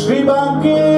Shri Banki.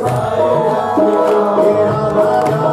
Hare Rama